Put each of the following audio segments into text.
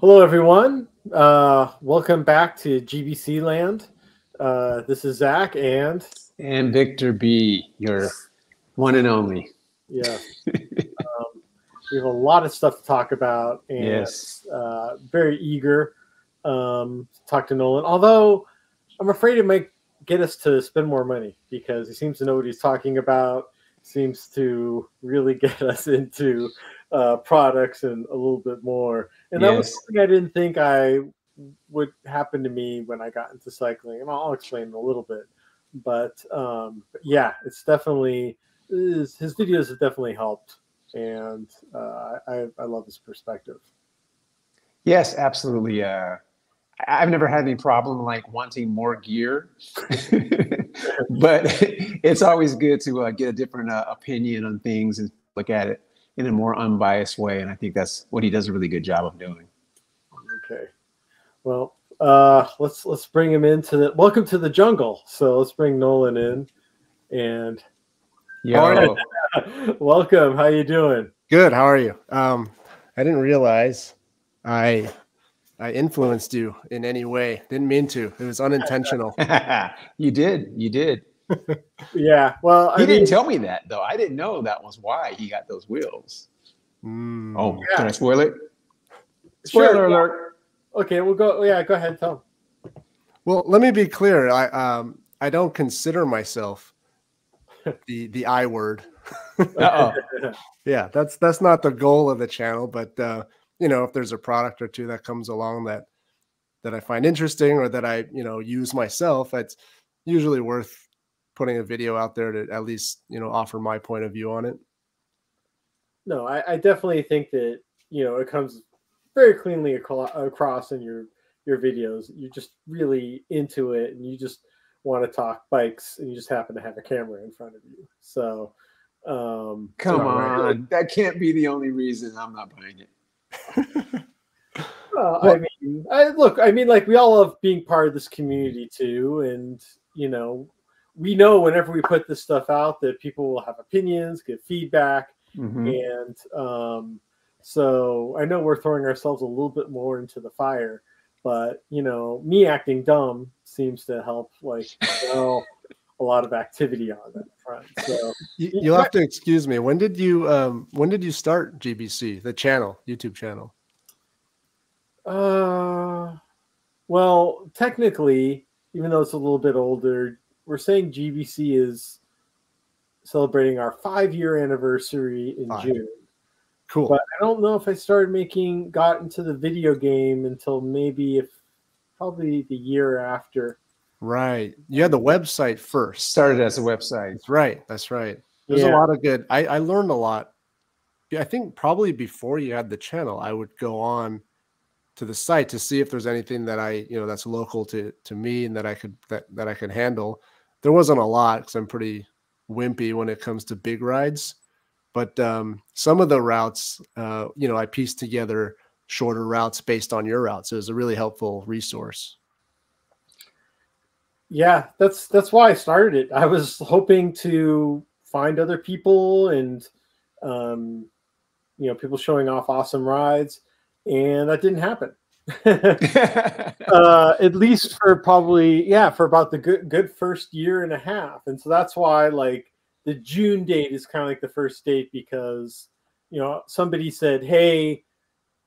Hello, everyone. Uh, welcome back to GBC Land. Uh, this is Zach and and Victor B, your one and only. Yeah, um, we have a lot of stuff to talk about, and yes, uh, very eager um, to talk to Nolan. Although I'm afraid it might get us to spend more money because he seems to know what he's talking about. Seems to really get us into uh, products and a little bit more. And that was something I didn't think I would happen to me when I got into cycling, and I'll explain a little bit. But, um, but yeah, it's definitely his, his, videos have definitely helped, and uh, I, I love his perspective. Yes, absolutely. Uh, I've never had any problem like wanting more gear, but it's always good to uh, get a different uh, opinion on things and look at it in a more unbiased way. And I think that's what he does a really good job of doing. Okay. Well, uh, let's let's bring him into the welcome to the jungle. So let's bring Nolan in and Yo. welcome. How you doing? Good. How are you? Um, I didn't realize I I influenced you in any way. Didn't mean to. It was unintentional. you did. You did. Yeah. Well, I he mean, didn't tell me that though. I didn't know that was why he got those wheels. Mm, oh, yeah. can I spoil it? Spoiler sure, alert. Okay, we'll go. Yeah, go ahead, Tom. Well, let me be clear. I um I don't consider myself the the I word. yeah, that's that's not the goal of the channel, but uh, you know, if there's a product or two that comes along that that I find interesting or that I, you know, use myself, it's usually worth putting a video out there to at least, you know, offer my point of view on it. No, I, I definitely think that, you know, it comes very cleanly across in your your videos. You're just really into it and you just want to talk bikes and you just happen to have a camera in front of you. So um come on. That can't be the only reason I'm not buying it. well, I mean, I, look, I mean, like we all love being part of this community too, and you know, we know whenever we put this stuff out that people will have opinions, get feedback, mm-hmm. and um, so I know we're throwing ourselves a little bit more into the fire, but you know, me acting dumb seems to help like well, a lot of activity on that front. So you, will have to excuse me. When did you um when did you start GBC, the channel, YouTube channel? Uh well, technically, even though it's a little bit older, we're saying GBC is celebrating our five year anniversary in five. June. Cool. But I don't know if I started making got into the video game until maybe if probably the year after. Right. You had the website first. Started as a website. That's right. That's right. There's yeah. a lot of good. I, I learned a lot. I think probably before you had the channel, I would go on to the site to see if there's anything that I, you know, that's local to to me and that I could that that I could handle. There wasn't a lot because I'm pretty wimpy when it comes to big rides. But um, some of the routes, uh, you know, I pieced together shorter routes based on your route. So it was a really helpful resource. Yeah, that's that's why I started it. I was hoping to find other people and um, you know people showing off awesome rides, and that didn't happen. uh, at least for probably yeah for about the good good first year and a half, and so that's why like the June date is kind of like the first date because you know somebody said, "Hey,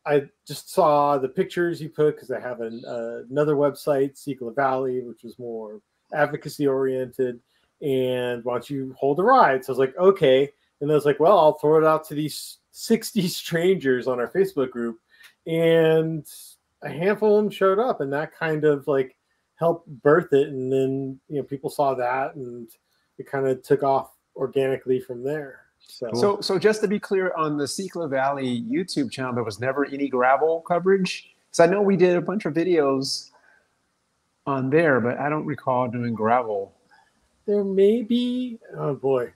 I just saw the pictures you put because I have an, uh, another website, Secla Valley, which is more advocacy oriented, and why don't you hold a ride?" So I was like, "Okay," and I was like, "Well, I'll throw it out to these 60 strangers on our Facebook group," and a handful of them showed up, and that kind of like helped birth it, and then you know people saw that, and it kind of took off organically from there. So, so, so just to be clear, on the Secla Valley YouTube channel, there was never any gravel coverage. Because I know we did a bunch of videos on there, but I don't recall doing gravel. There may be. Oh boy,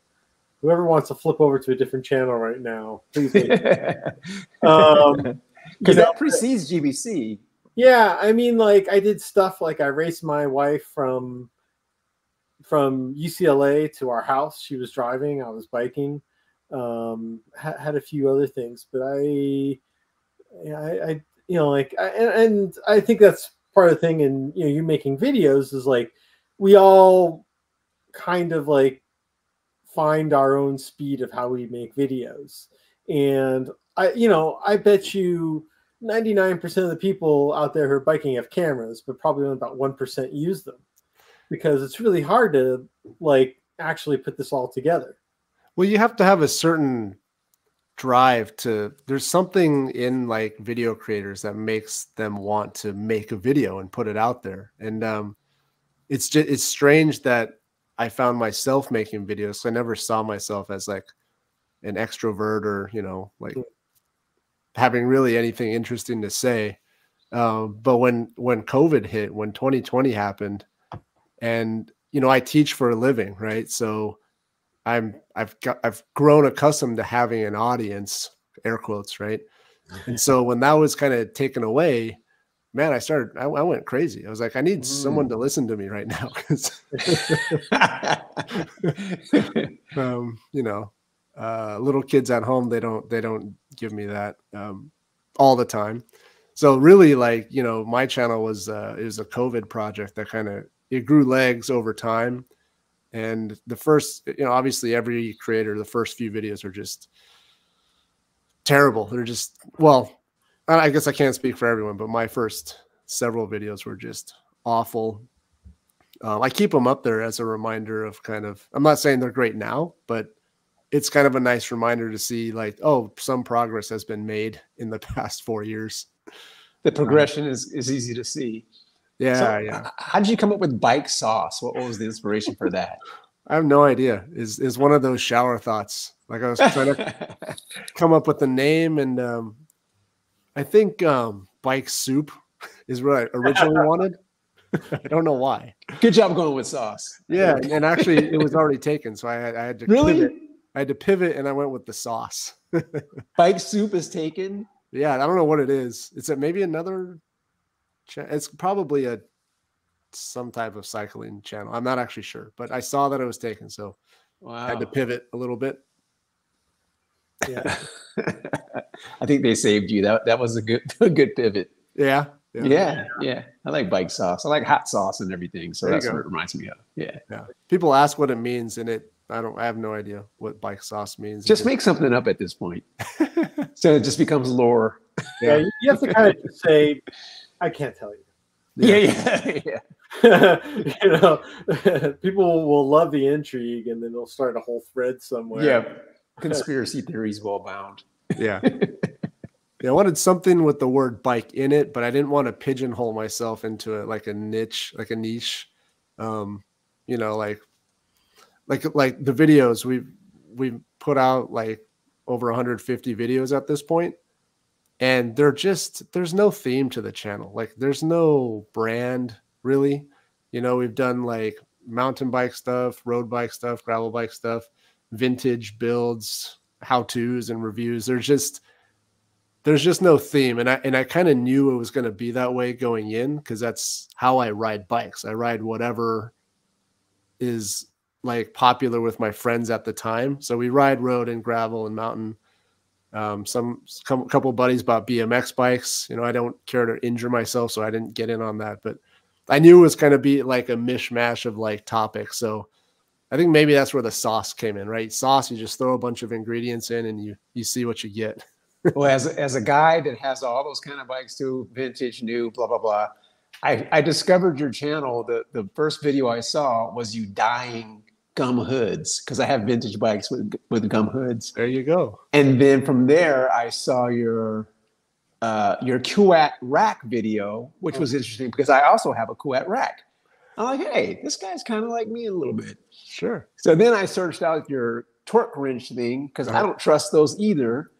whoever wants to flip over to a different channel right now, please. um, because that precedes GBC. Yeah, I mean, like I did stuff like I raced my wife from from UCLA to our house. She was driving, I was biking. Um, ha- had a few other things, but I, I, I, you know, like, and, and I think that's part of the thing. And you know, you making videos is like we all kind of like find our own speed of how we make videos. And I, you know, I bet you 99% of the people out there who are biking have cameras, but probably only about 1% use them because it's really hard to like actually put this all together. Well, you have to have a certain drive to there's something in like video creators that makes them want to make a video and put it out there. And um it's just it's strange that I found myself making videos. So I never saw myself as like an extrovert or, you know, like hmm. Having really anything interesting to say. Um, but when when COVID hit, when 2020 happened, and you know, I teach for a living, right? So I'm I've got I've grown accustomed to having an audience, air quotes, right? And so when that was kind of taken away, man, I started, I, I, went crazy. I was like, I need mm. someone to listen to me right now. um, you know, uh, little kids at home, they don't, they don't give me that, um, all the time. So really like, you know, my channel was, uh, was a COVID project that kind of, it grew legs over time. And the first, you know, obviously every creator, the first few videos are just terrible. They're just, well, I guess I can't speak for everyone, but my first several videos were just awful. Um, I keep them up there as a reminder of kind of. I'm not saying they're great now, but it's kind of a nice reminder to see like, oh, some progress has been made in the past four years. The progression um, is is easy to see. Yeah, so, yeah. How did you come up with bike sauce? What, what was the inspiration for that? I have no idea. Is is one of those shower thoughts? Like I was trying to come up with the name and um, I think um, bike soup is what I originally wanted. I don't know why. Good job going with sauce. Yeah, and actually it was already taken, so I had, I had to really. I had to pivot, and I went with the sauce. bike soup is taken. Yeah, I don't know what it is. Is it maybe another? It's probably a some type of cycling channel. I'm not actually sure, but I saw that it was taken, so wow. I had to pivot a little bit. Yeah. I think they saved you. That that was a good a good pivot. Yeah. Yeah. yeah. yeah. I like bike sauce. I like hot sauce and everything. So there that's what it reminds me of. Yeah. Yeah. People ask what it means and it I don't I have no idea what bike sauce means. Just make something up at this point. so it just becomes lore. Yeah, yeah you have to kind of say, I can't tell you. Yeah, yeah, yeah. you know, people will love the intrigue and then they'll start a whole thread somewhere. Yeah conspiracy theories well bound. Yeah. yeah, I wanted something with the word bike in it, but I didn't want to pigeonhole myself into it like a niche, like a niche. Um, you know, like like like the videos we've we've put out like over 150 videos at this point and they're just there's no theme to the channel like there's no brand really you know we've done like mountain bike stuff road bike stuff gravel bike stuff vintage builds, how to's, and reviews. There's just there's just no theme, and I and I kind of knew it was going to be that way going in because that's how I ride bikes. I ride whatever is like popular with my friends at the time. So we ride road and gravel and mountain. Um, some a couple buddies bought BMX bikes. You know, I don't care to injure myself, so I didn't get in on that. But I knew it was going to be like a mishmash of like topics. So I think maybe that's where the sauce came in, right? Sauce, you just throw a bunch of ingredients in and you you see what you get. well, as as a guy that has all those kind of bikes too, vintage, new, blah blah blah. I, I discovered your channel. The the first video I saw was you dyeing gum hoods because I have vintage bikes with with gum hoods. There you go. And then from there, I saw your uh, your Kuat rack video, which was interesting because I also have a Kuat rack. I'm like, hey, this guy's kind of like me a little bit. Sure. So then I searched out your torque wrench thing because uh-huh. I don't trust those either.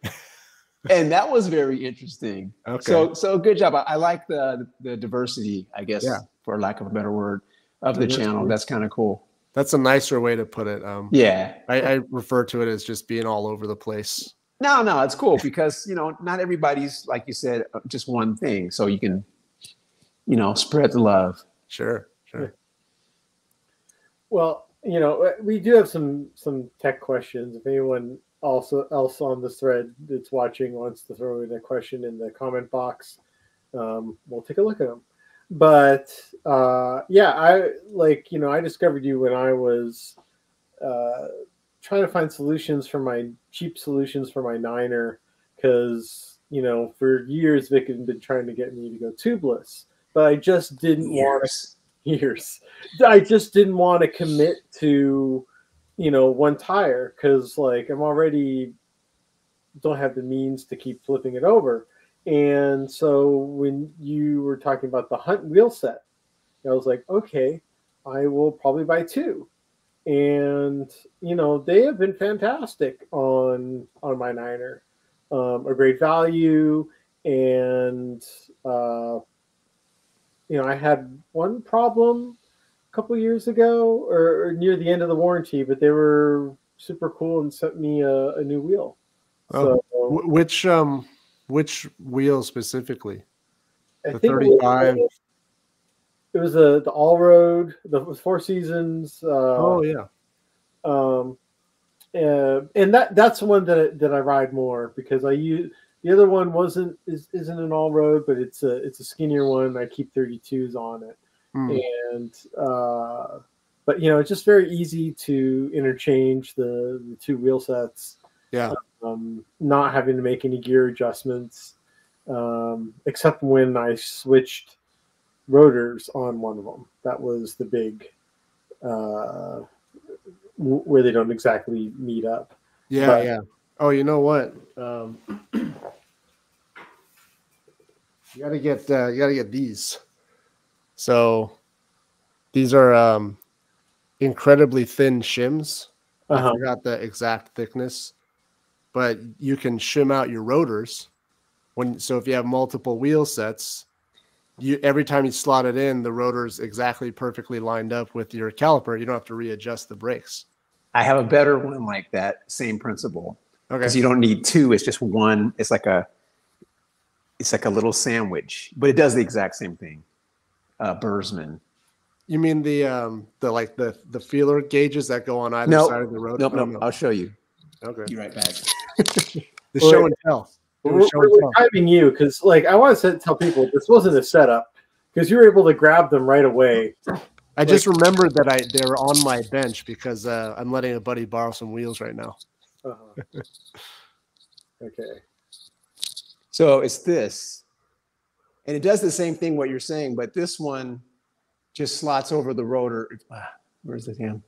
and that was very interesting. Okay. So so good job. I, I like the the diversity, I guess, yeah. for lack of a better word, of the channel. That's kind of cool. That's a nicer way to put it. Um, yeah, I, I refer to it as just being all over the place. No, no, it's cool because you know not everybody's like you said uh, just one thing, so you can, you know, spread the love. Sure. Sure. Well, you know, uh, we do have some some tech questions. If anyone also else on the thread that's watching wants to throw in a question in the comment box, um, we'll take a look at them. But uh, yeah, I like you know I discovered you when I was uh, trying to find solutions for my cheap solutions for my Niner because you know for years Vic had been trying to get me to go tubeless, but I just didn't want to years. I just didn't want to commit to you know one tire because like I'm already don't have the means to keep flipping it over. And so when you were talking about the hunt wheel set, I was like, okay, I will probably buy two. And you know, they have been fantastic on on my Niner. Um, a great value and uh, you know, I had one problem a couple years ago or, or, near the end of the warranty, but they were super cool and sent me a, a new wheel. Oh, so, which um which wheel specifically? I the 35. It was a the all road, the four seasons. Uh, oh yeah. Um, and, and that that's the one that that I ride more because I use the other one wasn't is isn't an all road, but it's a it's a skinnier one. I keep 32s on it, mm. and uh, but you know it's just very easy to interchange the the two wheel sets. Yeah, um, not having to make any gear adjustments, um, except when I switched rotors on one of them. That was the big uh, where they don't exactly meet up. Yeah, but, yeah. Oh, you know what? Um, you got to get uh, you got to get these. So these are um, incredibly thin shims. Uh-huh. I forgot the exact thickness but you can shim out your rotors. When so if you have multiple wheel sets you every time you slot it in the rotor's exactly perfectly lined up with your caliper. You don't have to readjust the brakes. I have a better one like that same principle. Okay. Because you don't need two it's just one it's like a it's like a little sandwich but it does the exact same thing. Uh bursman you mean the um the like the the feeler gauges that go on either nope. side of the rotor? Nope, nope. Oh, no. i'll show you Okay. Be right back. the show and tell. We're, we're, we're typing you because, like, I want to tell people this wasn't a setup because you were able to grab them right away. I like, just remembered that I they were on my bench because uh, I'm letting a buddy borrow some wheels right now. Uh-huh. okay. So it's this, and it does the same thing what you're saying, but this one just slots over the rotor. Ah, where's the damn?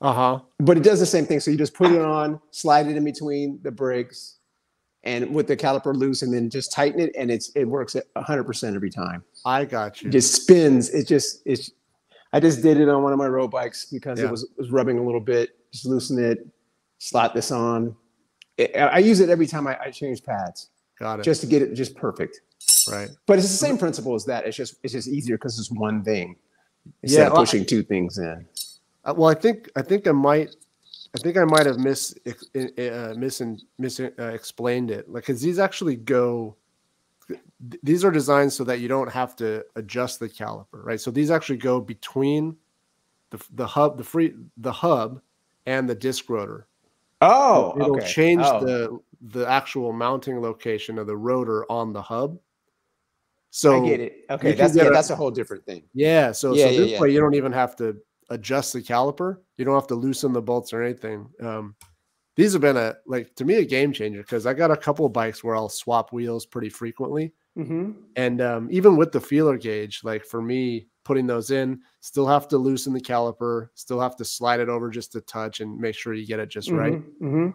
Uh huh. But it does the same thing. So you just put it on, slide it in between the brakes, and with the caliper loose, and then just tighten it, and it's it works at 100 percent every time. I got you. It just spins. It just it's. I just did it on one of my road bikes because yeah. it was it was rubbing a little bit. Just loosen it, slot this on. It, I use it every time I, I change pads. Got it. Just to get it just perfect. Right. But it's the same principle as that. It's just it's just easier because it's one thing instead yeah, of pushing two things in. Uh, well, I think I think I might I think I might have mis uh, mis mis uh, explained it. Like, cause these actually go. These are designed so that you don't have to adjust the caliper, right? So these actually go between the the hub, the free the hub, and the disc rotor. Oh, it'll okay. change oh. the the actual mounting location of the rotor on the hub. So I get it. Okay, that's yeah, a, that's a whole different thing. Yeah. So, yeah, so yeah, this yeah. way you don't even have to adjust the caliper. You don't have to loosen the bolts or anything. Um, these have been a like to me a game changer because I got a couple of bikes where I'll swap wheels pretty frequently, mm-hmm. and um, even with the feeler gauge, like for me putting those in, still have to loosen the caliper, still have to slide it over just a touch and make sure you get it just mm-hmm. right. Mm-hmm.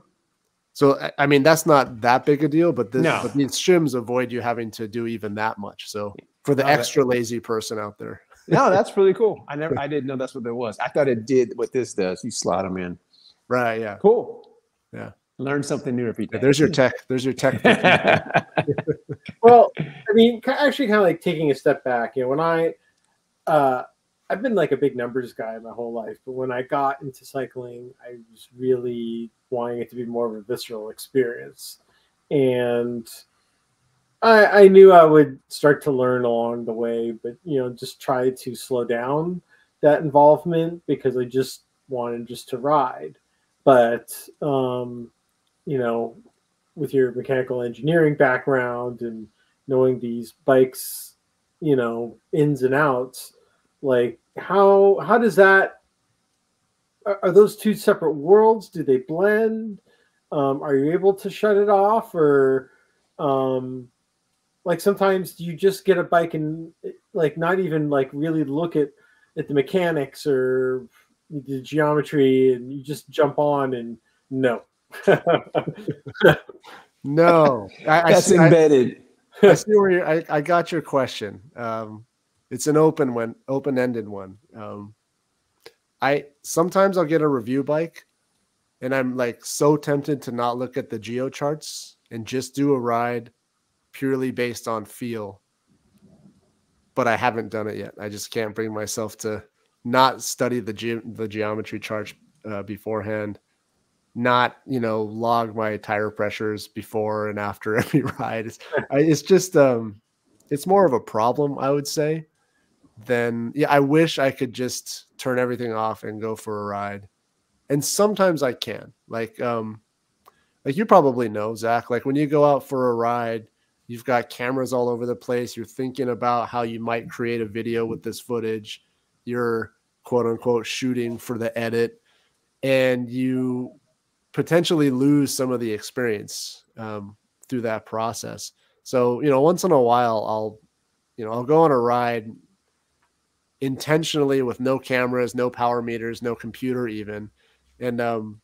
So I mean that's not that big a deal, but this no. but these shims avoid you having to do even that much. So for the extra lazy person out there no, that's really cool. I never, I didn't know that's what there was. I thought it did what this does. You slot them in. Right. Yeah. Cool. Yeah. Learn something new every day. Yeah, there's your tech. There's your tech. well, I mean, actually, kind of like taking a step back. You know, when I, uh, I've been like a big numbers guy my whole life, but when I got into cycling, I was really wanting it to be more of a visceral experience, and I, I knew I would start to learn along the way, but you know, just try to slow down that involvement because I just wanted just to ride. But um, you know, with your mechanical engineering background and knowing these bikes, you know, ins and outs. Like how how does that are, are those two separate worlds? Do they blend? Um, are you able to shut it off or um, like sometimes you just get a bike and like not even like really look at at the mechanics or the geometry and you just jump on and no. No. I, that's I embedded. I, I, see where I, I got your question. Um, it's an open one open-ended one. Um, i sometimes i'll get a review bike and i'm like so tempted to not look at the geo charts and just do a ride purely based on feel. But I haven't done it yet. I just can't bring myself to not study the ge- the geometry chart uh, beforehand, not you know log my tire pressures before and after every ride. It's, it's just um, it's more of a problem, I would say. Than yeah, I wish I could just turn everything off and go for a ride, and sometimes I can. Like um, like you probably know, Zach. Like when you go out for a ride, You've got cameras all over the place. You're thinking about how you might create a video with this footage. You're quote unquote shooting for the edit, and you potentially lose some of the experience um, through that process. So, you know, once in a while, I'll, you know, I'll go on a ride intentionally with no cameras, no power meters, no computer, even. And um,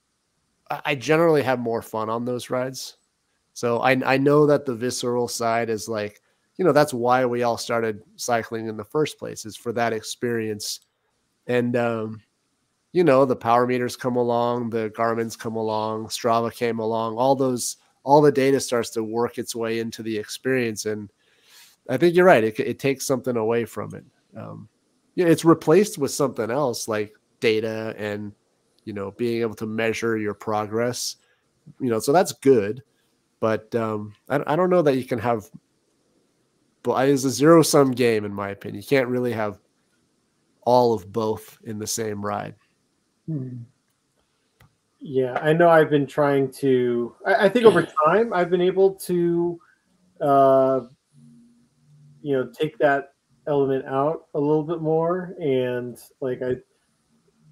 I generally have more fun on those rides. So I I know that the visceral side is like, you know, that's why we all started cycling in the first place, is for that experience. And um, you know, the power meters come along, the Garmin's come along, Strava came along, all those all the data starts to work its way into the experience. And I think you're right. It, it takes something away from it. Um, yeah, it's replaced with something else like data and you know being able to measure your progress. You know, so that's good. But um, I, I don't know that you can have. But it's a zero sum game, in my opinion. You can't really have all of both in the same ride. Hmm. Yeah, I know. I've been trying to. I, I think over time, I've been able to, uh, you know, take that element out a little bit more. And like I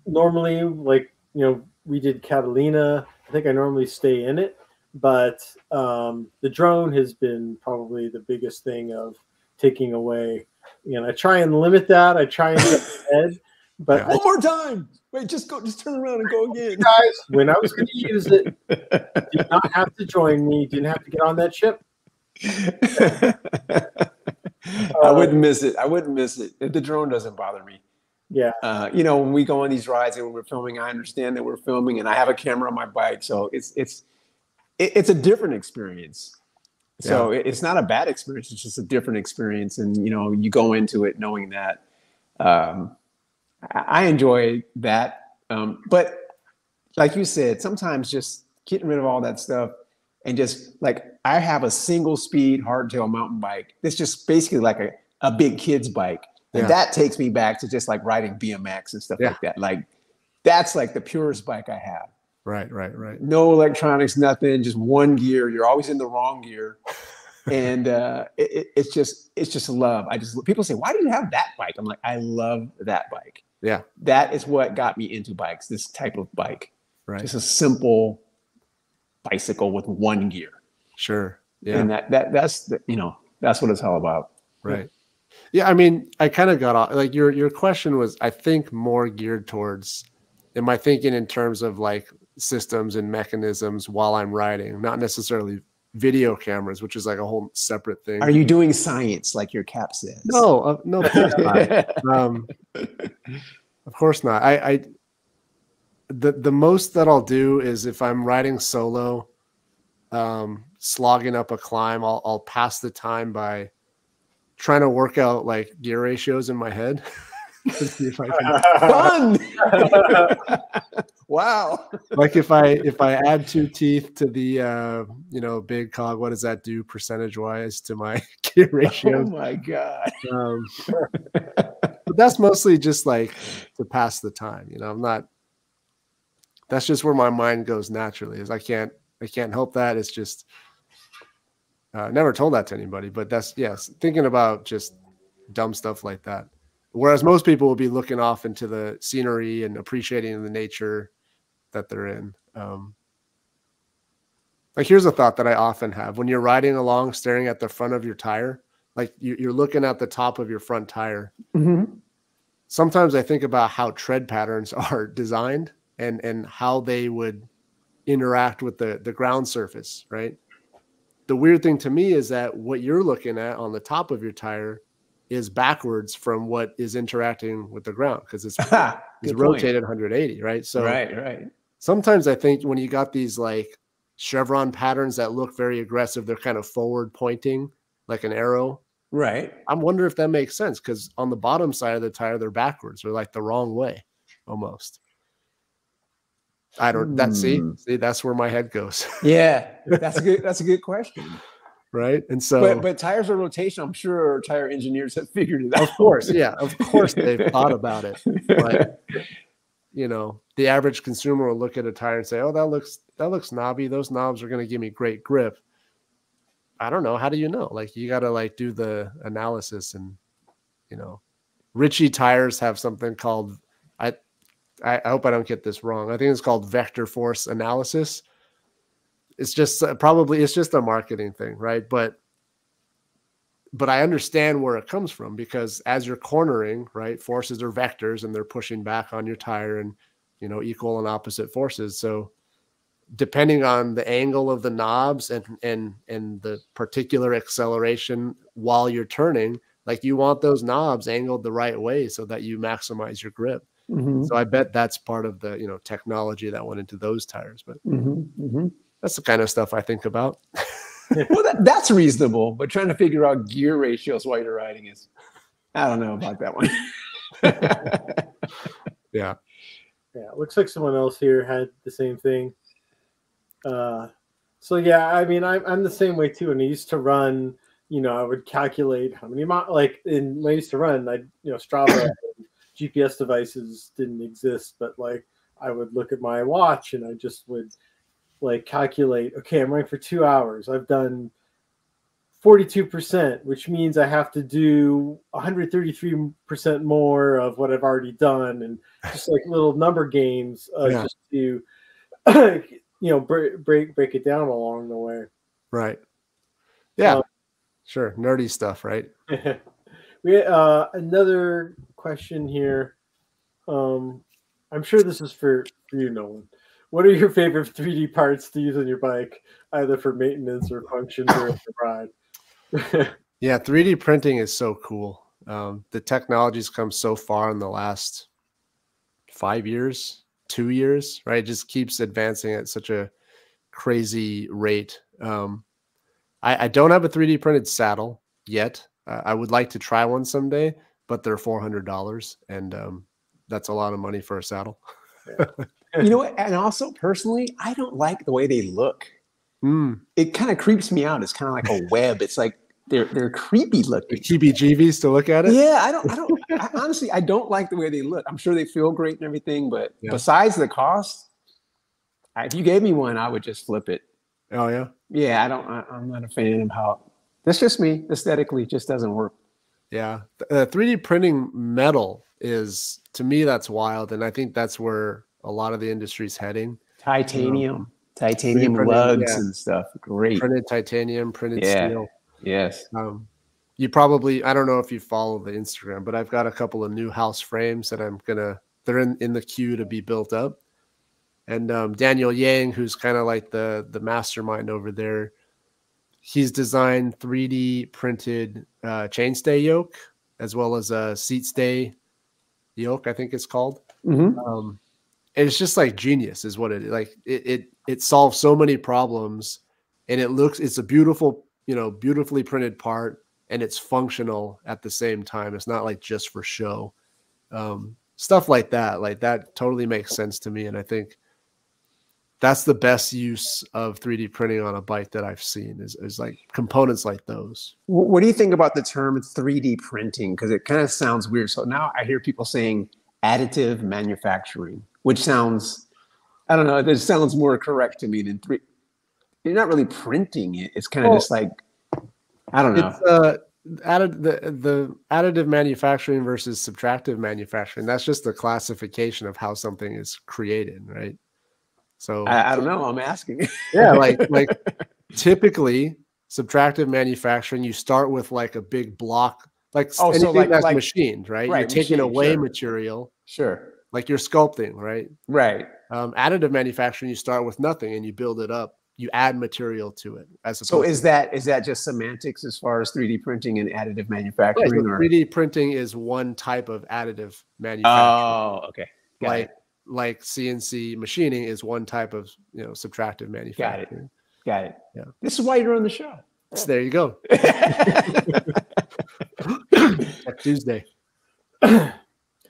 normally, like you know, we did Catalina. I think I normally stay in it, but um, the drone has been probably the biggest thing of taking away. You know, I try and limit that. I try and get ahead, but yeah. one more time. Wait, just go, just turn around and go again, guys. When I was going to use it, did not have to join me. Didn't have to get on that ship. I wouldn't miss it. I wouldn't miss it. The drone doesn't bother me. Yeah. Uh, you know, when we go on these rides and when we're filming, I understand that we're filming, and I have a camera on my bike, so it's it's it, it's a different experience. So yeah. it's not a bad experience. It's just a different experience. And, you know, you go into it knowing that, um, I enjoy that. Um, but like you said, sometimes just getting rid of all that stuff and just like, I have a single speed hardtail mountain bike. It's just basically like a, a big kid's bike. And yeah. that takes me back to just like riding BMX and stuff yeah. like that. Like that's like the purest bike I have. Right, right, right. No electronics, nothing, just one gear. You're always in the wrong gear. and uh, it, it's just it's just love. I just people say, why do you have that bike? I'm like, I love that bike. Yeah, that is what got me into bikes. This type of bike, right? Just a simple bicycle with one gear. Sure. Yeah. And that that that's the, you know that's what it's all about. Right. Yeah. I mean, I kind of got off. Like your your question was, I think, more geared towards. Am I thinking in terms of like systems and mechanisms while I'm riding, not necessarily video cameras, which is like a whole separate thing. Are you doing science like your cap says? No, uh, no, of course not. Um, of course not. I, I, the the most that I'll do is if I'm riding solo, um, slogging up a climb, I'll I'll pass the time by trying to work out like gear ratios in my head. see if I can. Fun. wow. Like if I if I add two teeth to the uh, you know big cog, what does that do percentage wise to my gear ratio? Oh my god. Um, but that's mostly just like to pass the time. You know, I'm not. That's just where my mind goes naturally. Is I can't I can't help that. It's just Uh, never told that to anybody, but that's yes, thinking about just dumb stuff like that. Whereas most people will be looking off into the scenery and appreciating the nature that they're in. Um, like here's a thought that I often have when you're riding along, staring at the front of your tire, like you're looking at the top of your front tire. Mm-hmm. Sometimes I think about how tread patterns are designed and and how they would interact with the the ground surface, right? The weird thing to me is that what you're looking at on the top of your tire is backwards from what is interacting with the ground because it's, it's rotated 180, right? So right, right. Sometimes I think when you got these like chevron patterns that look very aggressive, they're kind of forward pointing like an arrow. Right. I'm wondering if that makes sense because on the bottom side of the tire, they're backwards or like the wrong way almost. I don't that see, hmm. see that's where my head goes. yeah, that's a good that's a good question right? And so, but, but tires are rotation. I'm sure tire engineers have figured it out. Of course, yeah, of course they've thought about it. But you know, the average consumer will look at a tire and say, "Oh, that looks that looks knobby. Those knobs are going to give me great grip." I don't know. How do you know? Like, you got to like do the analysis, and you know, Ritchey tires have something called I. I hope I don't get this wrong. I think it's called vector force analysis it's just uh, probably it's just a marketing thing, right? But but I understand where it comes from because as you're cornering, right, forces are vectors and they're pushing back on your tire and you know equal and opposite forces. So depending on the angle of the knobs and and and the particular acceleration while you're turning, like you want those knobs angled the right way so that you maximize your grip. Mm-hmm. So I bet that's part of the you know technology that went into those tires. But mm-hmm. Mm-hmm. That's the kind of stuff I think about. well, that, that's reasonable, but trying to figure out gear ratios while you're riding is, I don't know about that one. yeah. Yeah. Looks like someone else here had the same thing. Uh, so yeah, I mean, I'm, I'm the same way too. And I used to run, you know, I would calculate how many miles, like in when I used to run, I, you know, Strava GPS devices didn't exist, but like I would look at my watch and I just would like calculate okay i'm running for two hours. I've done 42% which means i have to do 133% more of what i've already done and just like little number games uh, yeah. just to you know break, break break it down along the way. Right. Yeah. Um, sure. Nerdy stuff right? We uh another question here. Um i'm sure this is for, for you nolan what are your favorite 3D parts to use on your bike, either for maintenance or function during the ride? yeah, 3D printing is so cool. Um, the technology's come so far in the last five years, two years, right? It just keeps advancing at such a crazy rate. Um, I, I, don't have a 3D printed saddle yet. Uh, I would like to try one someday, but they're $400 and um, that's a lot of money for a saddle. Yeah. you know what? And also personally, I don't like the way they look. Mm. It kind of creeps me out. It's kind of like a web. It's like they're they're creepy looking. The TBGVs to look at it. Yeah, I don't. I don't. I, honestly, I don't like the way they look. I'm sure they feel great and everything, but yeah. besides the cost, if you gave me one, I would just flip it. Oh yeah. Yeah, I don't. I, am not a fan of how. That's just me. Aesthetically, it just doesn't work. Yeah, uh, 3D printing metal is to me that's wild, and I think that's where a lot of the industry's heading. Titanium, titanium lugs yeah. and stuff. Great. Printed titanium, printed yeah. steel. Yes. Um, you probably I don't know if you follow the Instagram, but I've got a couple of new house frames that I'm gonna they're in, in the queue to be built up. And um, Daniel Yang, who's kind of like the the mastermind over there, he's designed 3D printed uh, chainstay yoke as well as a seat stay yoke, I think it's called. Mm-hmm. Um, it's just like genius is what it like it, it it solves so many problems and it looks it's a beautiful you know beautifully printed part and it's functional at the same time. It's not like just for show. Um, stuff like that like that totally makes sense to me and i think that's the best use of 3d printing on a bike that i've seen is, is like components like those. What do you think about the term 3d printing? Because it kind of sounds weird. So now i hear people saying additive manufacturing which sounds, I don't know, it sounds more correct to me than three. You're not really printing it. It's kind of well, just like I don't know. It's uh, added the the additive manufacturing versus subtractive manufacturing. That's just the classification of how something is created, right? So I, I don't know. I'm asking. yeah, like like typically subtractive manufacturing, you start with like a big block, like Oh, so like- that's like- machined, right? right, You're taking machined, away sure. material, sure. Like you're sculpting, right? Right. Um, additive manufacturing, you start with nothing and you build it up. You add material to it. As So is that is that just semantics as far as 3D printing and additive Right, so manufacturing? or? 3D printing is one type of additive manufacturing. Oh, okay. Got like it. like CNC machining is one type of you know subtractive manufacturing. Got it. Got it. Yeah. This is why you're on the show. So there you go. Tuesday.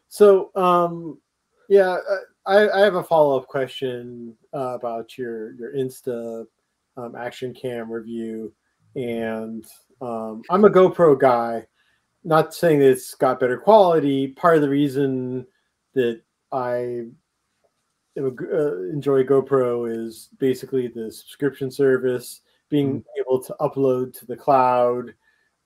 So, um, yeah, uh, I, I have a follow up question uh, about your your Insta um, action cam review, and um, I'm a GoPro guy. Not saying that it's got better quality. Part of the reason that I am a g- uh, enjoy GoPro is basically the subscription service, being able to upload to the cloud.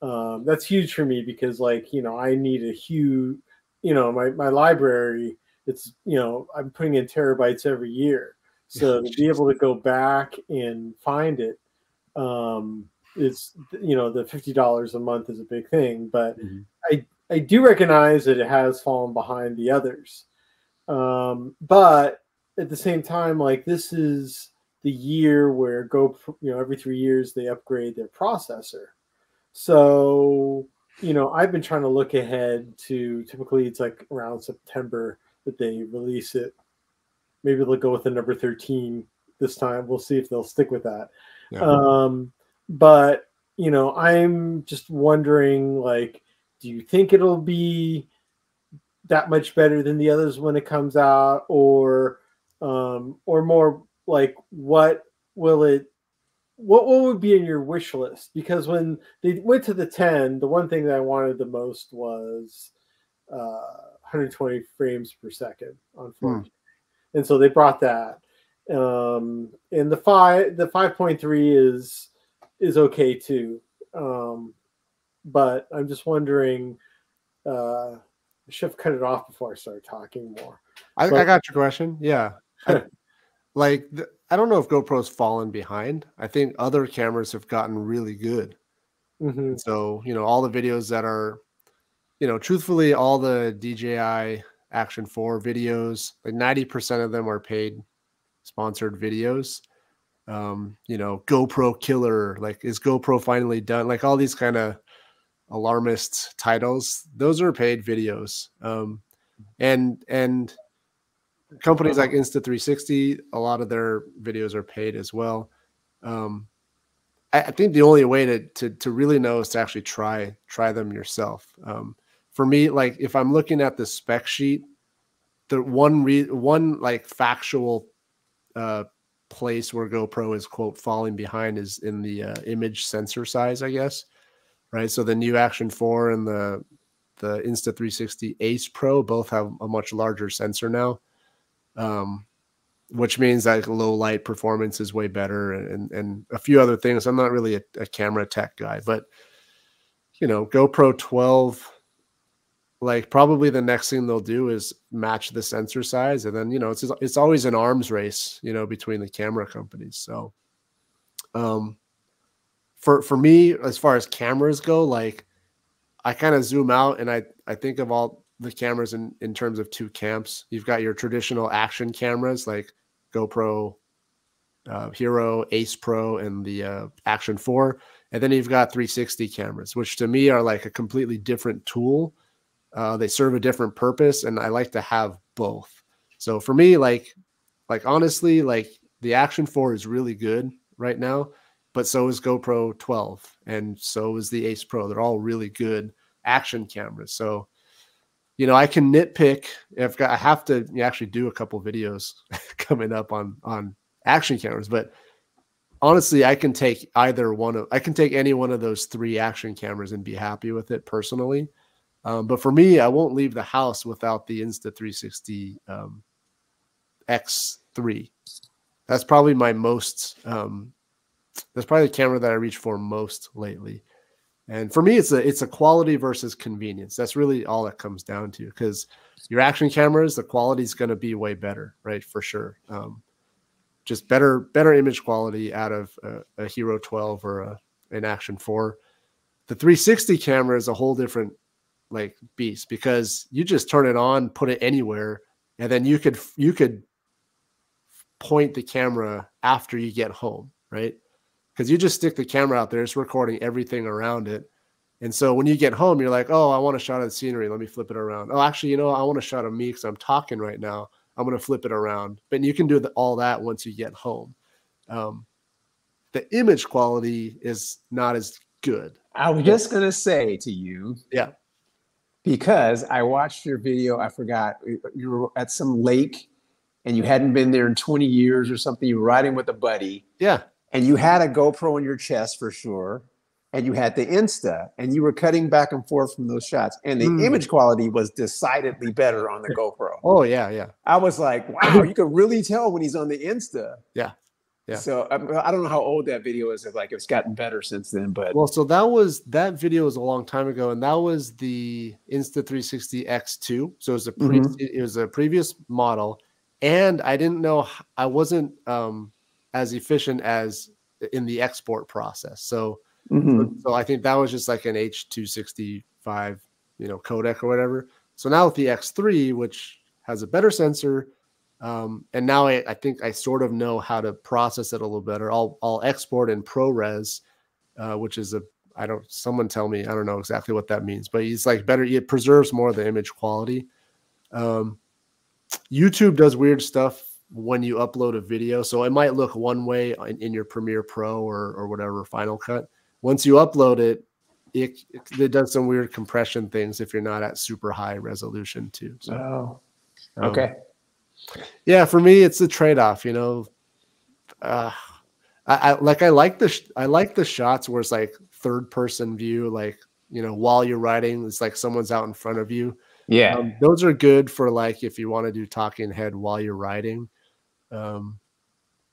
Um, that's huge for me because, like, you know, I need a huge you know my, my library it's you know i'm putting in terabytes every year. So to be able to go back and find it um is you know the $50 a month is a big thing but Mhm. i i do recognize that it has fallen behind the others. Um but at the same time like this is the year where go you know every three years they upgrade their processor. So you know, I've been trying to look ahead to typically it's like around September that they release it. Maybe they'll go with the number 13 this time. We'll see if they'll stick with that. Yeah. Um, but you know, I'm just wondering like, do you think it'll be that much better than the others when it comes out, or um, or more like what will it what what would be in your wish list? Because when they went to the 10, the one thing that I wanted the most was uh, 120 frames per second on 4K. And so they brought that. Um, and the five the 5.3 is is okay too. Um, but I'm just wondering uh, I should have cut it off before I started talking more. I, I got your question. Yeah. I- like th- I don't know if GoPro's fallen behind. I think other cameras have gotten really good. Mhm. So, you know, all the videos that are, you know, truthfully, all the DJI Action 4 videos, like 90% of them are paid sponsored videos. Um, you know, GoPro killer, like is GoPro finally done? Like all these kind of alarmist titles, those are paid videos. Um, and and companies like Insta360, a lot of their videos are paid as well. Um, I, I think the only way to, to to really know is to actually try try them yourself. Um, for me, like if I'm looking at the spec sheet, the one re- one like factual uh, place where GoPro is quote falling behind is in the uh, image sensor size, I guess. Right. So the new Action Four and the the Insta360 Ace Pro both have a much larger sensor now um, which means that low light performance is way better and, and, and a few other things. I'm not really a, a camera tech guy, but you know, GoPro 12, like probably the next thing they'll do is match the sensor size. And then, you know, it's, it's always an arms race, you know, between the camera companies. So, um, for, for me, as far as cameras go, like I kind of zoom out and I, I think of all the cameras in, in terms of two camps. You've got your traditional action cameras like GoPro uh, Hero, Ace Pro, and the uh, Action 4. And then you've got 360 cameras, which to me are like a completely different tool. Uh, they serve a different purpose, and I like to have both. So for me, like, like honestly, like the Action 4 is really good right now, but so is GoPro 12, and so is the Ace Pro. They're all really good action cameras. So you know, I can nitpick. I've got, I have to actually do a couple videos coming up on on action cameras, but honestly, I can take either one of, I can take any one of those three action cameras and be happy with it personally. Um, but for me, I won't leave the house without the Insta 360 um, X3. That's probably my most. Um, that's probably the camera that I reach for most lately. And for me, it's a it's a quality versus convenience. That's really all it comes down to. Because your action cameras, the quality is going to be way better, right? For sure. Um, just better better image quality out of a, a Hero 12 or a, an Action 4. The 360 camera is a whole different like beast because you just turn it on, put it anywhere, and then you could you could point the camera after you get home, right? Because you just stick the camera out there, it's recording everything around it. And so when you get home, you're like, oh, I want a shot of the scenery. Let me flip it around. Oh, actually, you know, I want a shot of me because I'm talking right now. I'm going to flip it around. But you can do the, all that once you get home. Um, the image quality is not as good. I was just going to say to you, yeah, because I watched your video. I forgot you were at some lake and you hadn't been there in 20 years or something. You were riding with a buddy. Yeah. And you had a GoPro in your chest for sure. And you had the Insta and you were cutting back and forth from those shots. And the mm. image quality was decidedly better on the GoPro. Oh, yeah. Yeah. I was like, wow, you could really tell when he's on the Insta. Yeah. Yeah. So um, I don't know how old that video is. If like it's gotten better since then, but well, so that was that video was a long time ago, and that was the Insta360 X2. So it was a pre- mm-hmm. it was a previous model, and I didn't know I wasn't um, as efficient as in the export process. So, mm-hmm. so I think that was just like an H265, you know, codec or whatever. So now with the X3, which has a better sensor, um, and now I, I, think I sort of know how to process it a little better. I'll I'll export in ProRes, uh, which is a I don't someone tell me I don't know exactly what that means, but it's like better. It preserves more of the image quality. Um, YouTube does weird stuff when you upload a video. So it might look one way in, in your Premiere Pro or, or whatever Final Cut. Once you upload it, it, it does some weird compression things if you're not at super high resolution too. So, oh, okay. Um, yeah, for me, it's a trade off. You know, uh, I, I, like I like the I like the shots where it's like third person view, like you know while you're riding, it's like someone's out in front of you. Yeah, um, those are good for like if you want to do talking head while you're riding. Um,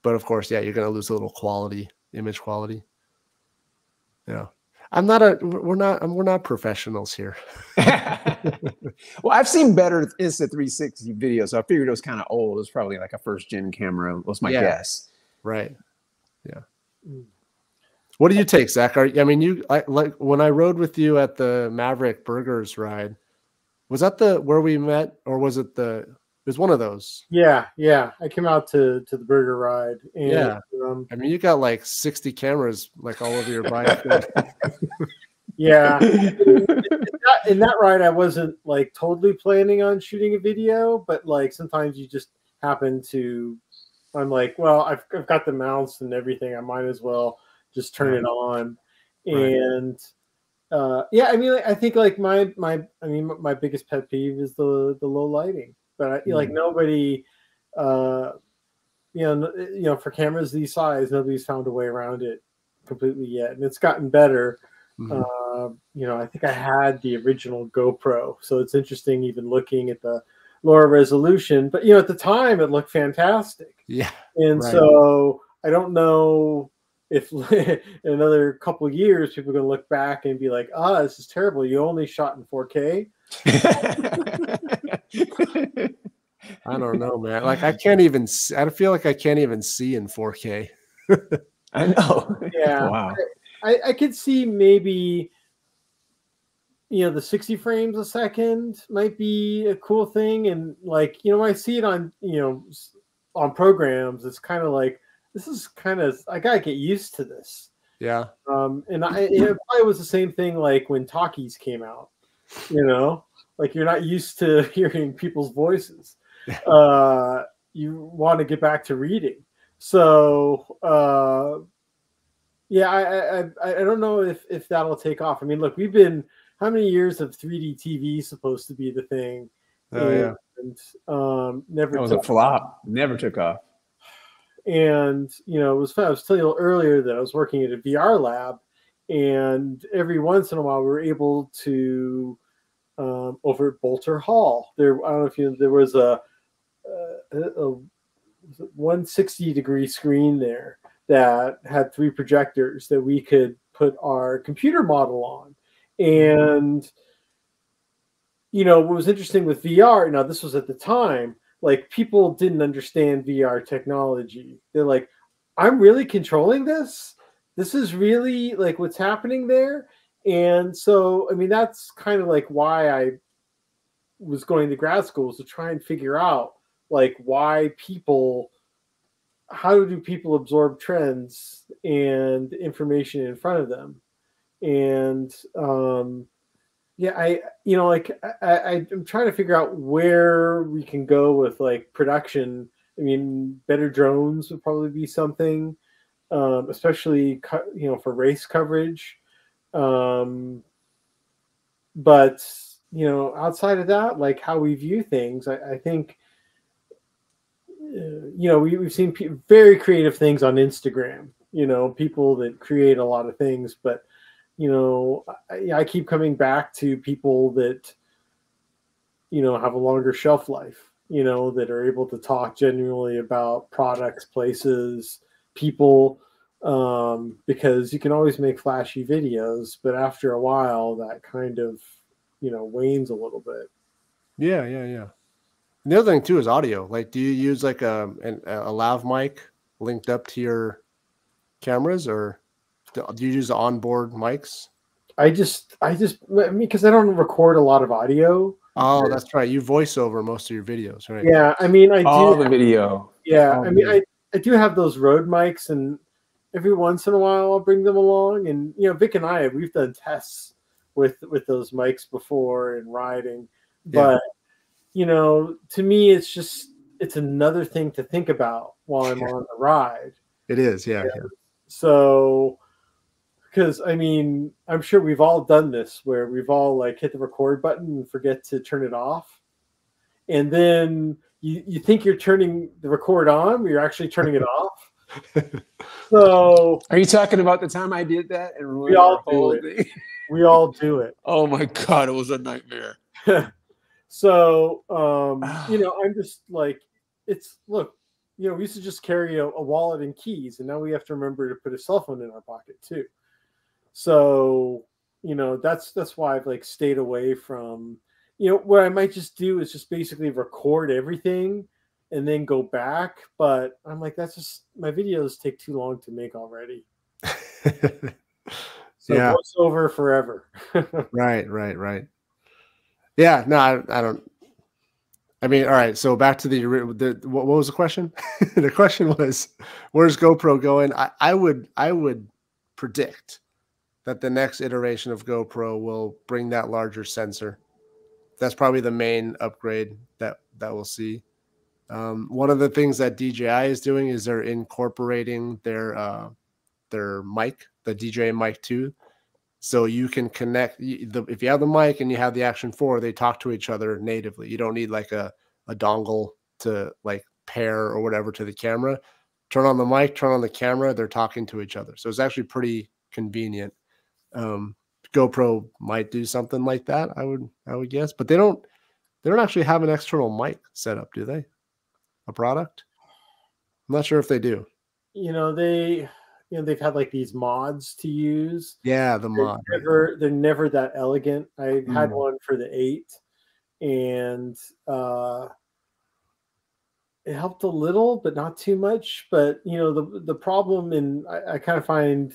but of course, yeah, you're going to lose a little quality, image quality. Yeah, I'm not a. We're not. We're not professionals here. well, I've seen better Insta 360 videos. So I figured it was kind of old. It was probably like a first gen camera. Was my yeah. guess. Right. Yeah. Mm. What do you take, Zach? Are, I mean, you I, like when I rode with you at the Maverick Burgers ride. Was that the where we met, or was it the? It was one of those. Yeah, yeah. I came out to to the burger ride. And, yeah. Um, I mean, you got like sixty cameras like all over your bike. yeah. in, that, in that ride, I wasn't like totally planning on shooting a video, but like sometimes you just happen to. I'm like, well, I've I've got the mounts and everything. I might as well just turn right. it on, right. and uh, yeah, I mean, I think like my my I mean my biggest pet peeve is the the low lighting, but I, mm. like nobody, uh, you know, you know, for cameras these size, nobody's found a way around it completely yet, and it's gotten better. Mm-hmm. Uh, you know, I think I had the original GoPro, so it's interesting even looking at the lower resolution. But you know, at the time, it looked fantastic. Yeah, and right. so I don't know if in another couple years people are going to look back and be like, "Ah, this is terrible. You only shot in 4K." I don't know, man. Like I can't even. See, I feel like I can't even see in 4K. I know. Yeah. Wow. I, I could see maybe you know the 60 frames a second might be a cool thing and like you know when i see it on you know on programs it's kind of like this is kind of I gotta get used to this. Yeah. Um, and I it probably was the same thing like when talkies came out. You know, like you're not used to hearing people's voices. Uh, you want to get back to reading. So uh, yeah, I, I I don't know if if that'll take off. I mean, look, we've been how many years of 3D TV supposed to be the thing? Oh and, yeah. And um, never. That was a flop. Never took off. And you know, it was I was telling you earlier that I was working at a VR lab, and every once in a while we were able to um, over at Boulter Hall. There, I don't know if you there was a, a, a 160 degree screen there that had three projectors that we could put our computer model on. And you know, what was interesting with VR, now this was at the time, like people didn't understand VR technology. They're like, I'm really controlling this. This is really like what's happening there. And so, I mean, that's kind of like why I was going to grad school was to try and figure out like why people how do people absorb trends and information in front of them? And um yeah i you know like I, i'm trying to figure out where we can go with like production. I mean better drones would probably be something um especially you know for race coverage um but you know outside of that like how we view things i, I think uh, you know, we, we've seen very creative things on Instagram, you know, people that create a lot of things, but, you know, I, I keep coming back to people that, you know, have a longer shelf life, you know, that are able to talk genuinely about products, places, people, um, because you can always make flashy videos, but after a while, that kind of, you know, wanes a little bit. Yeah, yeah, yeah. And the other thing too is audio. Like, do you use like a an, a lav mic linked up to your cameras, or do you use the onboard mics? I just, I just, I mean, because I don't record a lot of audio. Oh, that's right. You voice over most of your videos, right? Yeah, I mean, I all do the video. Yeah, All I mean, the- I, I do have those road mics, and every once in a while I'll bring them along. And you know, Vic and I, we've done tests with with those mics before and riding, Yeah. but you know, to me, it's just it's another thing to think about while I'm on the ride. It is. Yeah. yeah. So, because I mean, I'm sure we've all done this where we've all like hit the record button and forget to turn it off. And then you, you think you're turning the record on, but you're actually turning it off. So Are you talking about the time I did that and We all do thing? we all do it. Oh my god, it was a nightmare. So, um, you know, I'm just like, it's look, you know, we used to just carry a, a wallet and keys, and now we have to remember to put a cell phone in our pocket too. So, you know, that's that's why I've like stayed away from, you know, what I might just do is just basically record everything and then go back. But I'm like, that's just my videos take too long to make already. So Yeah. voiceover forever. right. Right. Right. Yeah. No, I, I don't. I mean, all right. So back to the, the what, what was the question? the question was, where's GoPro going? I, I would I would predict that the next iteration of GoPro will bring that larger sensor. That's probably the main upgrade that that we'll see. Um, one of the things that DJI is doing is they're incorporating their uh, their mic, the DJI Mic Two, so you can connect. The, if you have the mic and you have the Action Four, they talk to each other natively. You don't need like a a dongle to like pair or whatever to the camera. Turn on the mic, turn on the camera. They're talking to each other, so it's actually pretty convenient. Um, GoPro might do something like that. I would I would guess, but they don't they don't actually have an external mic set up, do they? A product? I'm not sure if they do. you know they you know they've had like these mods to use Yeah, the they're mod. never they're never that elegant i had Mm. one for the eight and uh it helped a little but not too much but you know the the problem and i, I kind of find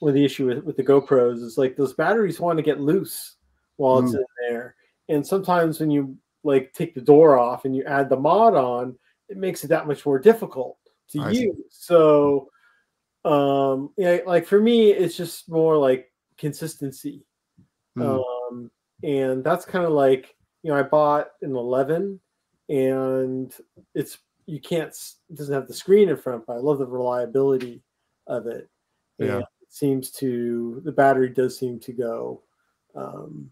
with the issue with, with the gopros is like those batteries want to get loose while it's Mm. in there and sometimes when you like take the door off and you add the mod on it makes it that much more difficult to I see. use so um yeah like for me it's just more like consistency Mm. um and that's kind of like you know i bought an 11 and it's you can't it doesn't have the screen in front but i love the reliability of it Yeah. and it seems to the battery does seem to go um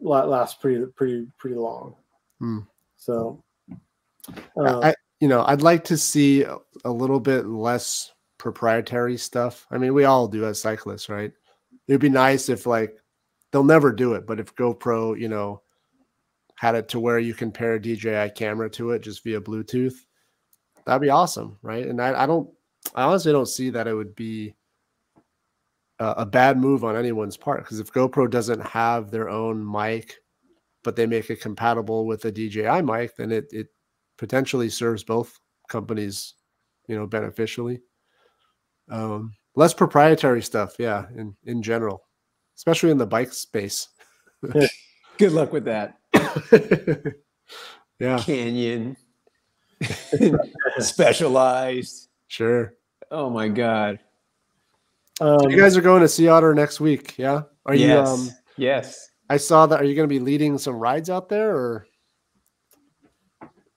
la- last pretty pretty pretty long Hmm. so uh, I- you know, I'd like to see a, a little bit less proprietary stuff. I mean, we all do as cyclists, right? It'd be nice if like they'll never do it, but if GoPro, you know, had it to where you can pair a DJI camera to it just via Bluetooth, that'd be awesome, right? And I, I don't, I honestly don't see that it would be uh, a bad move on anyone's part because if GoPro doesn't have their own mic, but they make it compatible with a DJI mic, then it it potentially serves both companies, you know, beneficially. Um, less proprietary stuff, yeah, in in general, especially in the bike space. Good luck with that. yeah, Canyon, specialized. sure. Oh my god. Um, you guys are going to Sea Otter next week, yeah? Are you? yes. Um, yes. I saw that. Are you going to be leading some rides out there, or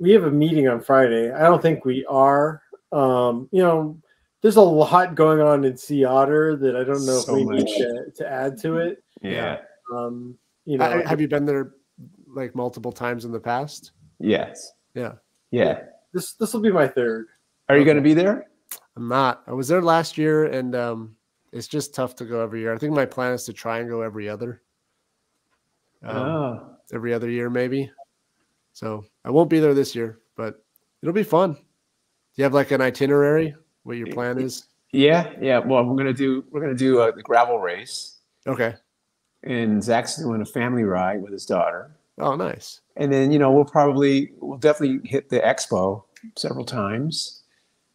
we have a meeting on Friday. I don't think we are. Um, you know, there's a lot going on in Sea Otter that I don't know So if we need to, to add to it. Yeah. Um, you know, I- have you been there like multiple times in the past? Yes. Yeah, Yeah. this this will be my third. Are you going to be there? I'm not. I was there last year, and um, it's just tough to go every year. I think my plan is to try and go every other, um, oh. every other year maybe. So I won't be there this year, but it'll be fun. Do you have like an itinerary? What your plan is? Yeah. Yeah. Well, we're gonna do we're gonna do uh, the gravel race, Okay. and Zach's doing a family ride with his daughter, Oh, nice. and then you know we'll probably we'll definitely hit the expo several times.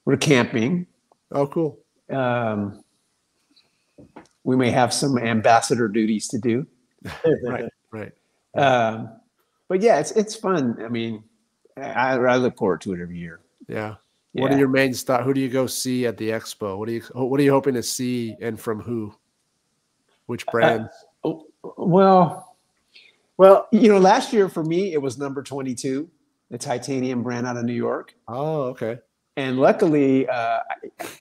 We're camping. Oh, cool. Um, we may have some ambassador duties to do. Right. Right. Um, but yeah, it's it's fun. I mean, I, I look forward to it every year. Yeah. What are your main stuff? Who do you go see at the expo? What do you What are you hoping to see, and from who? Which brands? Oh, Well, Well, you know, last year for me it was number twenty-two, the titanium brand out of New York. oh, okay. And luckily, uh,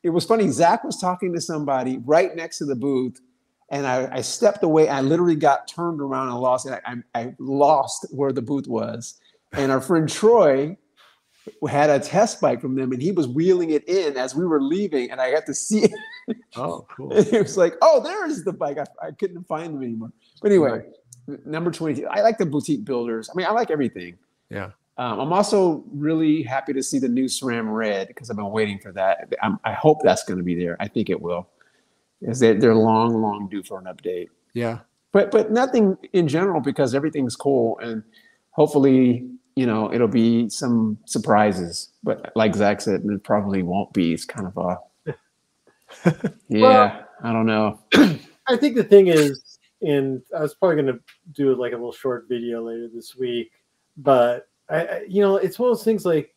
it was funny. Zach was talking to somebody right next to the booth, and I, I stepped away. I literally got turned around and lost it. I, I lost where the booth was. And our friend Troy had a test bike from them, and he was wheeling it in as we were leaving, and I got to see it. Oh, cool. it was like, oh, there is the bike. I, I couldn't find them anymore. But anyway, number 22. I like the boutique builders. I mean, I like everything. Yeah. Um, I'm also really happy to see the new SRAM Red because I've been waiting for that. I'm, I hope that's going to be there. I think it will. Is that they're long, long due for an update. Yeah. But but nothing in general because everything's cool and hopefully you know it'll be some surprises. But like Zach said, it probably won't be. It's kind of a yeah. I don't know. I think the thing is, and I was probably going to do like a little short video later this week, but I, I, you know, it's one of those things like,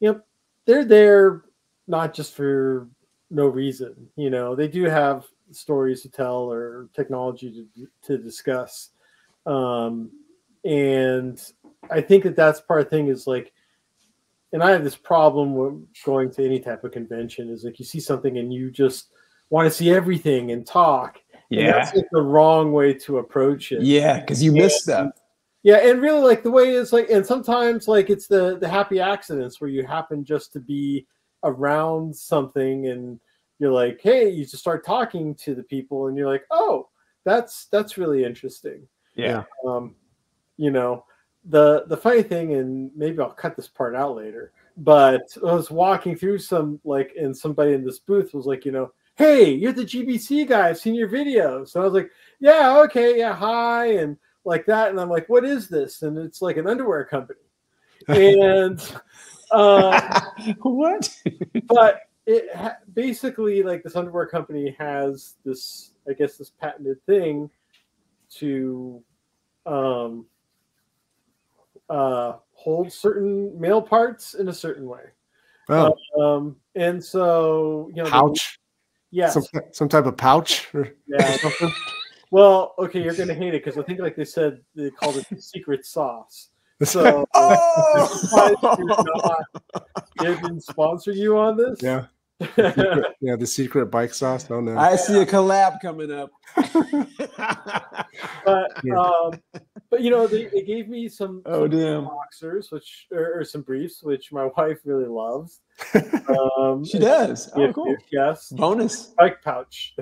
you know, they're there not just for no reason. You know, they do have stories to tell or technology to to discuss, um, and I think that that's part of the thing is like, and I have this problem with going to any type of convention is like you see something and you just want to see everything and talk. And that's like the wrong way to approach it. yeah, because you miss stuff. Yeah, and really like the way it's like, and sometimes like it's the the happy accidents where you happen just to be around something and you're like, hey, you just start talking to the people and you're like, oh, that's that's really interesting. Yeah. Um, you know, the the funny thing, and maybe I'll cut this part out later, but I was walking through some like, and somebody in this booth was like, you know, hey, you're the GBC guy. I've seen your videos. So I was like, yeah, okay, yeah, hi, and like that. And I'm like, what is this? And it's like an underwear company. And uh, what? but it ha- basically like this underwear company has this, I guess, this patented thing to um, uh, hold certain male parts in a certain way. Oh, Um, and so, you know, pouch. yes, Some some type of pouch. or- yeah. well, okay, you're gonna hate it because I think, like they said, they called it the secret sauce. So, Oh, they didn't sponsor you on this. yeah. Yeah. The secret bike sauce. Oh no. I see a collab coming up. but Yeah. um, but you know, they, they gave me some, Oh, some damn. boxers, which or, or some briefs, which my wife really loves. Um, She does. Oh, if- cool. if yes, Bonus. bike pouch,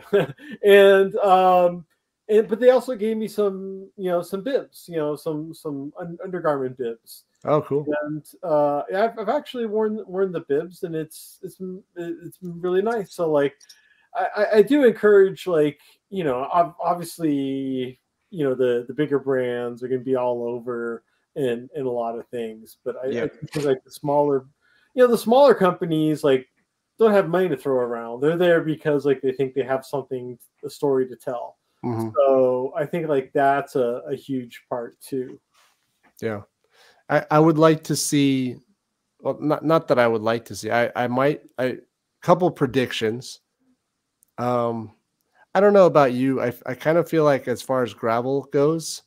and um, and but they also gave me some, you know, some bibs, you know, some some un- undergarment bibs. Oh, cool. and uh, I've, I've actually worn worn the bibs, and it's it's it's really nice. So like, I, I do encourage like you know obviously you know the the bigger brands are going to be all over in in a lot of things, but I, I think like the smaller, you know, the smaller companies like don't have money to throw around. They're there because like they think they have something a story to tell. Mm-hmm. So I think like that's a, a huge part too. Yeah. I, I would like to see well not not that I would like to see. I, I might I couple predictions. Um I don't know about you. I I kind of feel like as far as gravel goes,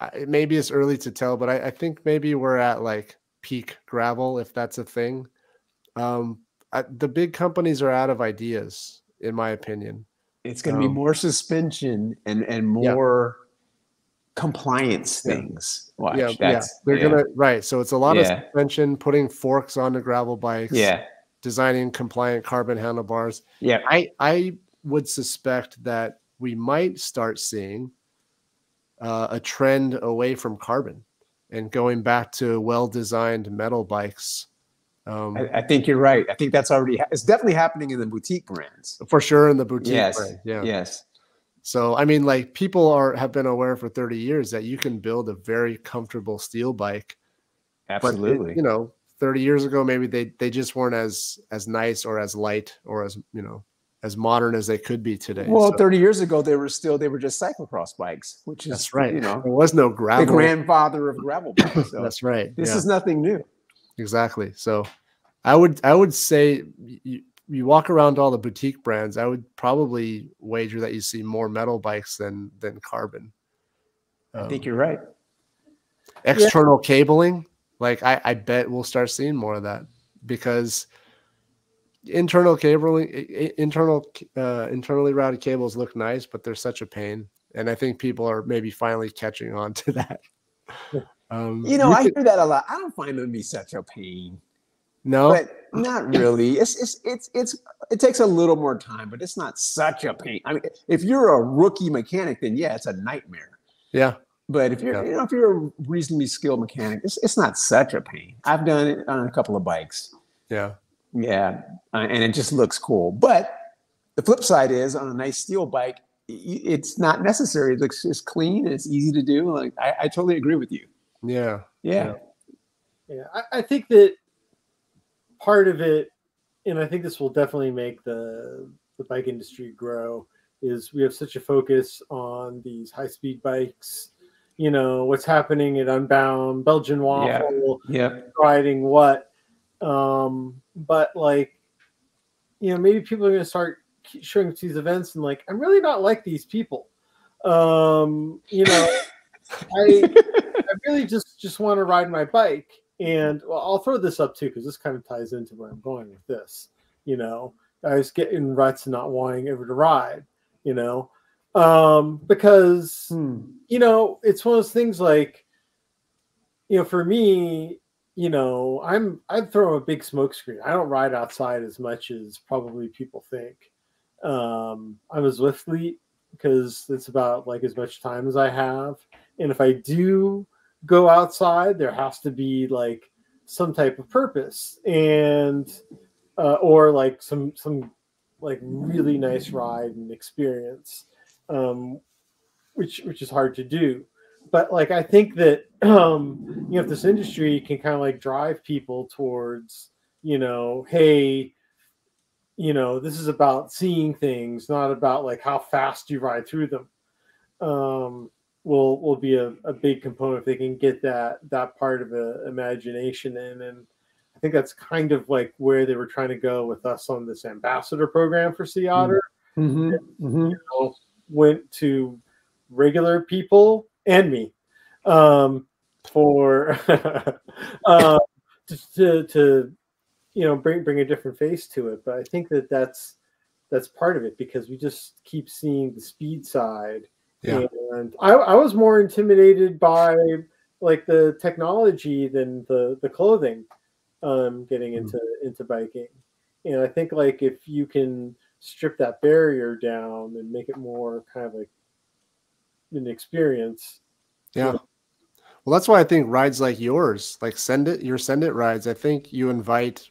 I, maybe it's early to tell, but I, I think maybe we're at like peak gravel if that's a thing. Um, I, the big companies are out of ideas, in my opinion. It's going to um, be more suspension and and more yeah. compliance things. Watch, yeah, yeah, they're yeah. gonna right. So it's a lot yeah. of suspension, putting forks on the gravel bikes. Yeah, designing compliant carbon handlebars. Yeah, I I would suspect that we might start seeing uh, a trend away from carbon and going back to well-designed metal bikes um, I, I, think you're right. I think that's already it's definitely happening in the boutique brands for sure. In the boutique, yes, brand. yeah, yes. So I mean, like people are have been aware for 30 years that you can build a very comfortable steel bike. Absolutely. It, you know, 30 years ago, maybe they they just weren't as as nice or as light or as you know as modern as they could be today. Well, so. 30 years ago, they were still they were just cyclocross bikes, which is that's right. You know, there was no gravel. The grandfather of gravel bikes. So that's right. This yeah. is nothing new. Exactly. So I would I would say you, you walk around all the boutique brands, I would probably wager that you see more metal bikes than than carbon. Um, I think you're right. External yeah. cabling, like I, I bet we'll start seeing more of that because internal cabling, internal uh, internally routed cables look nice, but they're such a pain, and I think people are maybe finally catching on to that. Um, you know, you I could, hear that a lot. I don't find them to be such a pain. No, but not really. It's, it's it's it's it takes a little more time, but it's not such a pain. I mean, if you're a rookie mechanic, then yeah, it's a nightmare. Yeah. But if you're yeah. you know if you're a reasonably skilled mechanic, it's it's not such a pain. I've done it on a couple of bikes. Yeah. Yeah, uh, and it just looks cool. But the flip side is on a nice steel bike, it's not necessary. It looks just clean. It's easy to do. Like I, I totally agree with you. Yeah. Yeah. Yeah. yeah. I, I think that part of it, and I think this will definitely make the the bike industry grow, is we have such a focus on these high speed bikes. You know what's happening at Unbound, Belgian Waffle, yeah, yeah. riding what, um, but like, you know, maybe people are going to start showing up to these events and like, I'm really not like these people. Um, you know, I I really just just want to ride my bike and well, I'll throw this up too because this kind of ties into where I'm going with this. You know, I was getting ruts and not wanting ever to ride. You know, um, because hmm. you know it's one of those things like, you know, for me, you know, I'm I'd throw a big smoke screen. I don't ride outside as much as probably people think. Um, I'm a Zwifthlete because it's about like as much time as I have, and if I do go outside, there has to be like some type of purpose and uh, or like some some like really nice ride and experience, um, which which is hard to do. But like I think that um, you know if this industry can kind of like drive people towards you know hey you know this is about seeing things not about like how fast you ride through them um will will be a, a big component if they can get that that part of the imagination in and I think that's kind of like where they were trying to go with us on this ambassador program for Sea Otter. Mm-hmm. Mm-hmm. You know, went to regular people and me um, for uh, to, to, to you know bring bring a different face to it. But I think that that's that's part of it because we just keep seeing the speed side yeah. And I, I was more intimidated by like the technology than the the clothing um getting hmm. into mm. into biking. And I think like if you can strip that barrier down and make it more kind of like an experience. Yeah. Well, that's why I think rides like yours, like send it, your send it rides. I think you invite.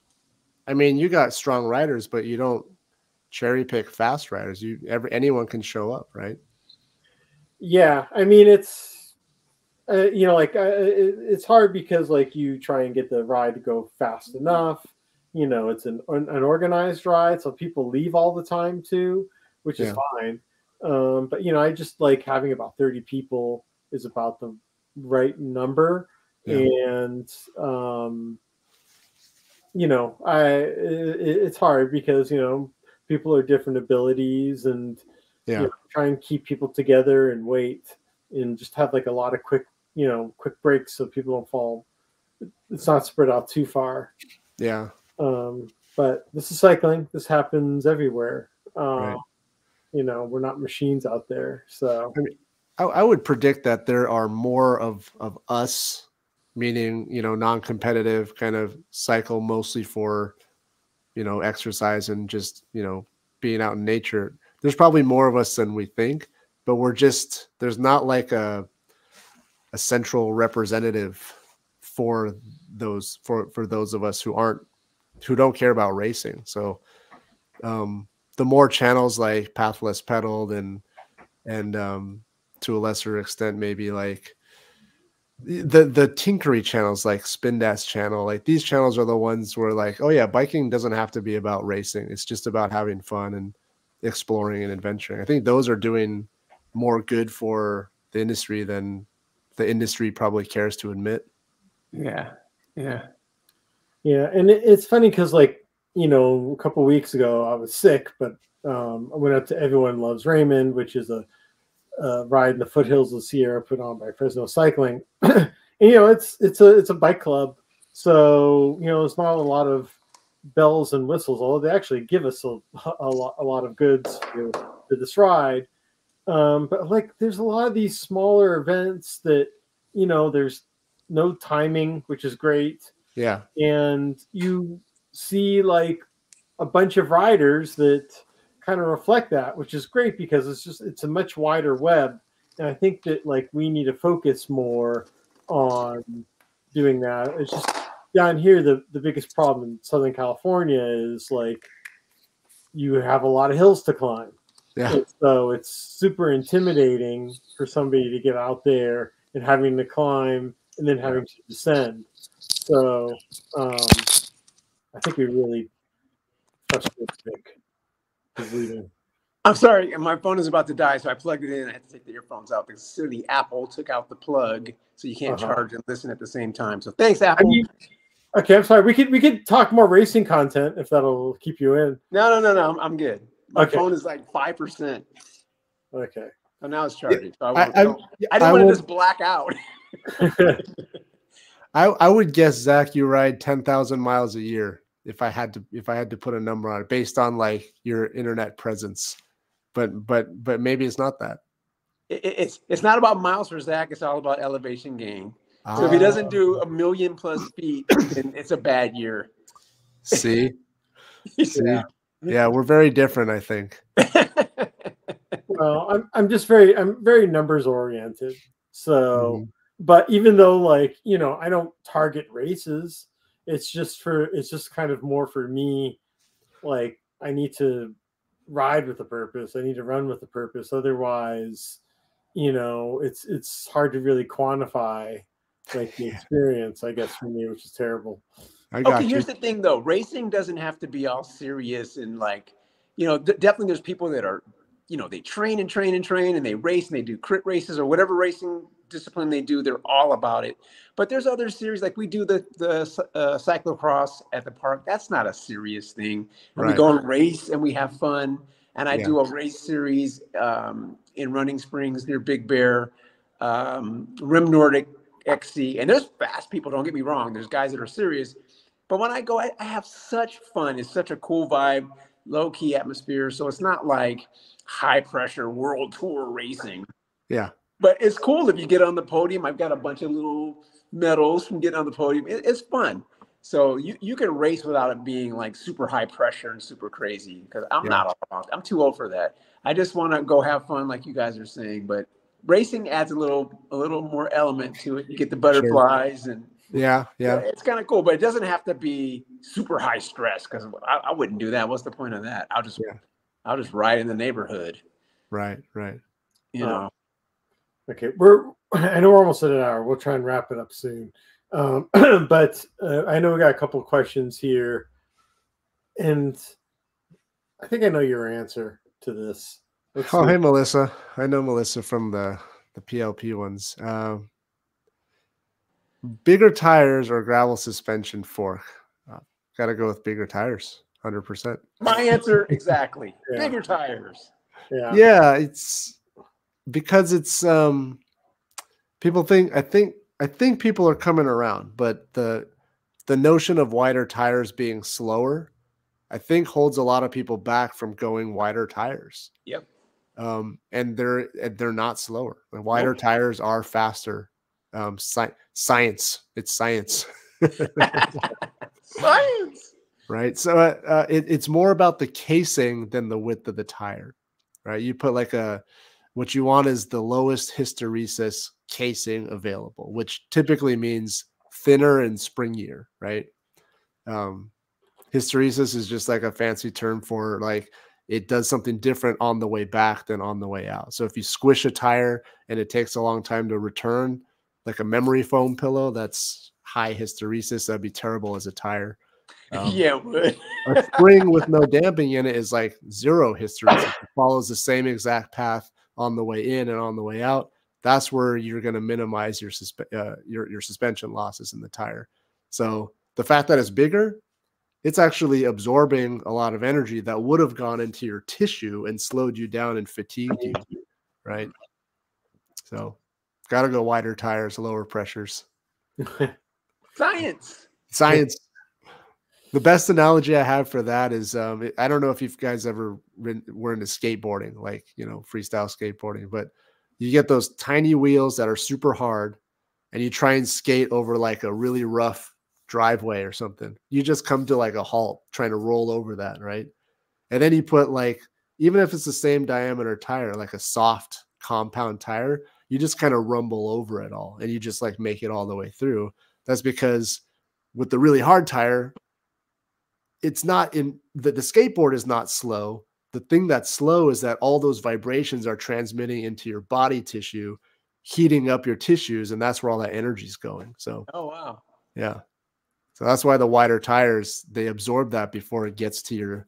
I mean, you got strong riders, but you don't cherry pick fast riders. You every anyone can show up, right? Yeah, I mean it's uh, you know like uh, it, it's hard because like you try and get the ride to go fast enough. You know, it's an an organized ride, so people leave all the time too, which is fine. Um, but you know, I just like having about thirty people is about the right number, Yeah. and um, you know, I it, it's hard because you know people are different abilities and Yeah. you know, try and keep people together and wait and just have like a lot of quick you know quick breaks so people don't fall it's not spread out too far Yeah. um but this is cycling this happens everywhere uh, Right. you know we're not machines out there so I, mean I would predict that there are more of of us, meaning you know non-competitive kind of cycle mostly for you know exercise and just you know being out in nature. There's probably more of us than we think, but we're just there's not like a a central representative for those for for those of us who aren't who don't care about racing. So um the more channels like Path Less Pedaled and and um to a lesser extent maybe like the the tinkery channels like Spindatt channel like these channels are the ones where like oh yeah biking doesn't have to be about racing it's just about having fun and exploring and adventuring i think those are doing more good for the industry than the industry probably cares to admit Yeah. Yeah. yeah and it, it's funny because like you know a couple weeks ago i was sick but um i went out to everyone loves raymond which is a, a ride in the foothills of sierra put on by fresno cycling and you know it's it's a it's a bike club so you know it's not a lot of bells and whistles although they actually give us a, a lot a lot of goods to, to this ride. Um but like there's a lot of these smaller events that you know there's no timing which is great. Yeah. And you see like a bunch of riders that kind of reflect that which is great because it's just it's a much wider web. And i think that like we need to focus more on doing that. It's just down here the the biggest problem in southern california is like you have a lot of hills to climb yeah so it's super intimidating for somebody to get out there and having to climb and then having to descend. So um, I think we really frustrated Vic. is. I'm sorry, my phone is about to die, so I plugged it in. I had to take the earphones out because the Apple took out the plug, so you can't Uh-huh. charge and listen at the same time. So thanks, I Apple. mean, okay, I'm sorry. We could we could talk more racing content if that'll keep you in. no, no, no, no. I'm, I'm good. My Okay. phone is like five percent, Okay. so now it's charging. So I, I, won't, I, don't- I I didn't want will- to just black out. I, I would guess Zach, you ride ten thousand miles a year if I had to if I had to put a number on it based on like your internet presence, but but but maybe it's not that. It- it- it's it's not about miles for Zach. It's all about elevation gain. So if he doesn't do a million plus feet, then it's a bad year. see, see, Yeah. yeah, we're very different. I think. well, I'm I'm just very I'm very numbers oriented. So, Mhm. but even though like you know I don't target races, it's just for it's just kind of more for me. Like I need to ride with a purpose. I need to run with a purpose. Otherwise, you know, it's it's hard to really quantify like the experience. I guess for me, which is terrible. I got Okay, you. here's the thing though. Racing doesn't have to be all serious and like, you know, th- definitely there's people that are, you know, they train and train and train and they race and they do crit races or whatever racing discipline they do. They're all about it. But there's other series like we do the the uh, cyclocross at the park. That's not a serious thing. And we go and race and we have fun. And I Yeah. do a race series um, in Running Springs near Big Bear, um, Rim Nordic XC. And there's fast people, don't get me wrong. There's guys that are serious. But when I go, I, I have such fun. It's such a cool vibe, low key atmosphere. So it's not like high pressure world tour racing. Yeah, But it's cool if you get on the podium. I've got a bunch of little medals from getting on the podium. It, it's fun. So you, you can race without it being like super high pressure and super crazy because I'm Yeah. not all about I'm too old for that. I just want to go have fun like you guys are saying. But racing adds a little a little more element to it. You get the butterflies and yeah, yeah. it's kind of cool, but it doesn't have to be super high stress because I, I wouldn't do that. What's the point of that? I'll just Yeah. I'll just ride in the neighborhood. Right, right. You Uh, know. Okay, we're I know we're almost at an hour. We'll try and wrap it up soon. Um, but uh, I know we got a couple of questions here, and I think I know your answer to this. Let's Oh, see. hey, Melissa. I know Melissa from the the PLP ones. Um, bigger tires or gravel suspension fork? Uh, Got to go with bigger tires, hundred percent. My answer exactly. Yeah. Bigger tires. yeah. Yeah, it's because it's um, people think I think I think people are coming around, but the the notion of wider tires being slower, I think holds a lot of people back from going wider tires. Yep. Um, and they're they're not slower. The wider Nope. tires are faster. Um, sci- science, it's science, Science. right? So uh, uh, it, it's more about the casing than the width of the tire, right? You put like a what you want is the lowest hysteresis casing available, which typically means thinner and springier, right? Um, hysteresis is just like a fancy term for like it does something different on the way back than on the way out. So if you squish a tire and it takes a long time to return, like a memory foam pillow, that's high hysteresis. That'd be terrible as a tire. Um, yeah, it would. a spring with no damping in it is like zero hysteresis. It follows the same exact path on the way in and on the way out. That's where you're going to minimize your, suspe- uh, your your suspension losses in the tire. So the fact that it's bigger, it's actually absorbing a lot of energy that would have gone into your tissue and slowed you down and fatigued you, right? So, got to go wider tires, lower pressures. Science. Science. The best analogy I have for that is um, I don't know if you guys ever been, were into skateboarding, like you know freestyle skateboarding, but you get those tiny wheels that are super hard, and you try and skate over like a really rough driveway or something. You just come to like a halt trying to roll over that, right? And then you put like even if it's the same diameter tire, like a soft compound tire, you just kind of rumble over it all, and you just like make it all the way through. That's because with the really hard tire, it's not in the, the skateboard is not slow. The thing that's slow is that all those vibrations are transmitting into your body tissue, heating up your tissues, and that's where all that energy is going. So Oh wow. yeah. So that's why the wider tires, they absorb that before it gets to your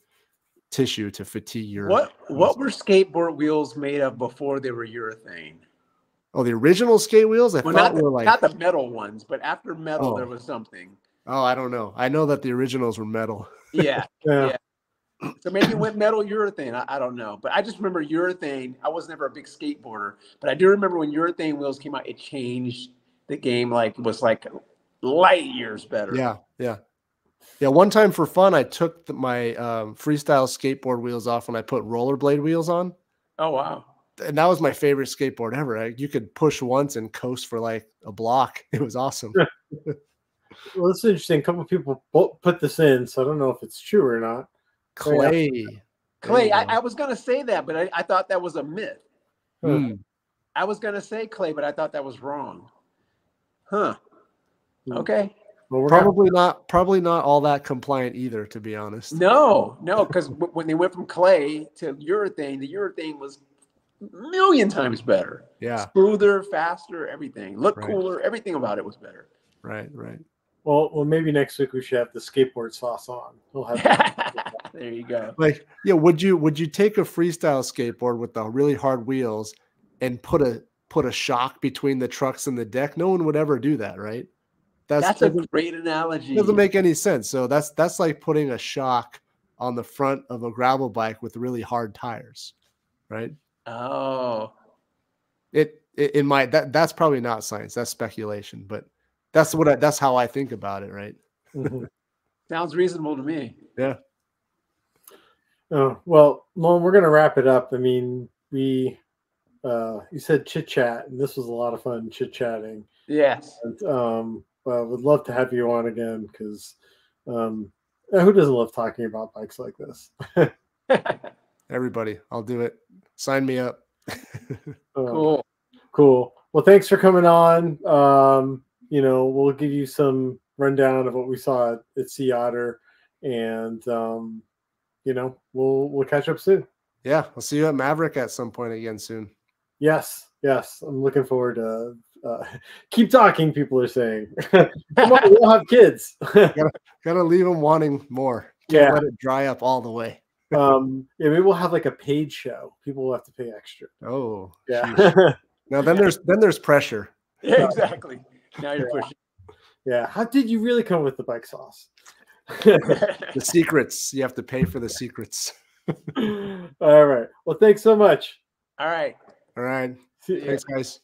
tissue to fatigue your What what were skateboard wheels made of before they were urethane? oh the original skate wheels I Well, thought not the, were like not the metal ones, but after metal Oh. there was something. oh I don't know. I know that the originals were metal. Yeah. yeah. Yeah. So maybe it went metal urethane. I, I don't know. But I just remember urethane. I was never a big skateboarder, but I do remember when urethane wheels came out, it changed the game like it was like light years better. Yeah, yeah, yeah. One time for fun, I took the, my um, freestyle skateboard wheels off and I put rollerblade wheels on, Oh wow. and that was my favorite skateboard ever. I, you could push once and coast for like a block. It was awesome. Well, it's interesting. A couple of people bo- put this in, so I don't know if it's true or not. Clay, There Clay, I. I was gonna say that, but I, I thought that was a myth. Mm, I was gonna say clay, but I thought that was wrong. Huh. Hmm. Okay. Well, we're gonna- probably not. Probably not all that compliant either, to be honest. No, no, because w- when they went from clay to urethane, the urethane was a million times better. Yeah, Smoother, faster, everything. Looked Right. cooler. Everything about it was better. right, right. well, well, maybe next week we should have the skateboard sauce on. We'll have there you go. Like, yeah, would you would you take a freestyle skateboard with the really hard wheels and put a put a shock between the trucks and the deck? No one would ever do that, right? That's a great analogy. doesn't make any sense. So that's that's like putting a shock on the front of a gravel bike with really hard tires, right? oh, It, it in my that that's probably not science. That's speculation, but that's what I, that's how I think about it, right? Mhm. sounds reasonable to me. Yeah. Oh, well, Lon, we're gonna wrap it up. I mean, we uh you said chit chat, and this was a lot of fun chit chatting. Yes. And um well, would love to have you on again because um uh, who doesn't love talking about bikes like this? Everybody, I'll do it. Sign me up. Um, cool. Cool. Well, thanks for coming on. Um, you know, we'll give you some rundown of what we saw at, at Sea Otter, and um, you know, we'll we'll catch up soon. Yeah, I'll see you at Maverick at some point again soon. Yes, yes, I'm looking forward to. Uh, keep talking. People are saying, "Come on, we'll have kids." gotta, gotta leave them wanting more. Can't yeah, let it dry up all the way. um, yeah, maybe we'll have like a paid show. People will have to pay extra. Oh, yeah. now then, there's then there's pressure. Yeah, exactly. Now you're pushing. Yeah. How did you really come with the bike sauce? the secrets. You have to pay for the secrets. All right. Well, thanks so much. All right. All right. Thanks, guys.